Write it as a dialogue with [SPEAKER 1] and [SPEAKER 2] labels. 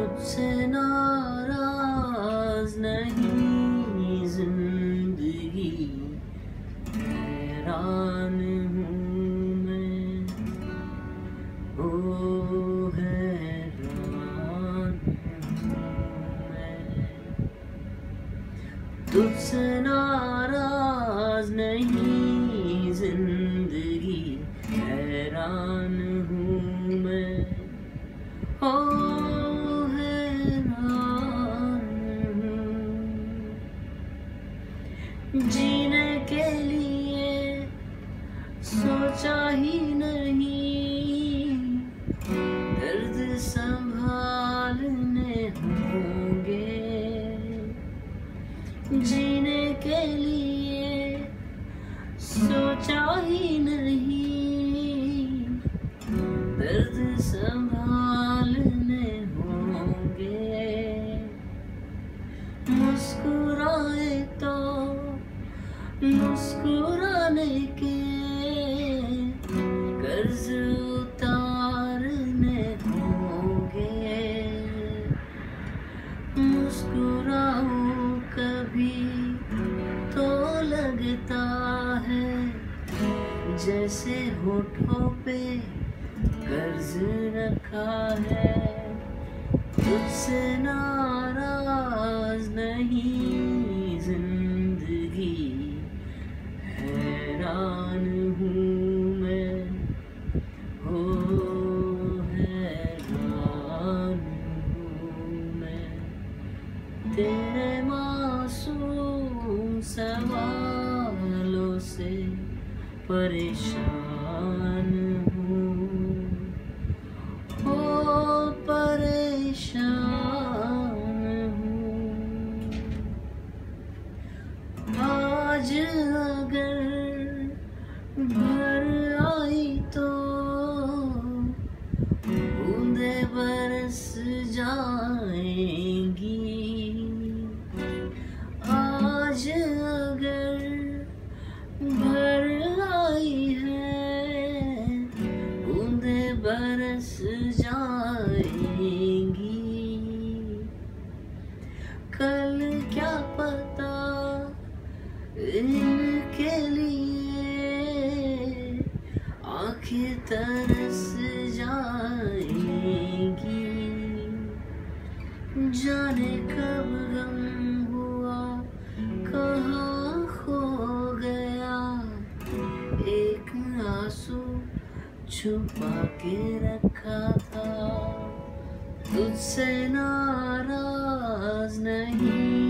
[SPEAKER 1] تجھ سے ناراض نہیں زندگی، حیران ہوں میں۔ او حیران ہوں میں۔ تجھ سے ناراض نہیں جینے کے لیے سوچا ہی نہیں۔ درد سنبھالنے ہوں گے۔ جینے کے لیے سوچا ہی نہیں۔ درد سنبھالنے مسکرانے کے قرض اتارنے ہوں گے۔ مسکراؤ کبھی تو لگتا ہے جیسے ہوٹھوں پہ قرض رکھا ہے۔ تجھ سے ناراض حیران ہوں میں۔ ہو حیران ہوں میں۔ تیرے معصوم سوالوں سے پریشان ہوں۔ او پریشان ہوں۔ آج گھر آئی تو بوندیں برس جائیں گی آج اگر گھر آئی ہے بوندیں برس جائیں گی آنکھیں ترس جائیں گی جانے کب غم ہوا کہاں کھو گیا ایک آنسو چھپا کے رکھا تھا تجھ سے ناراض نہیں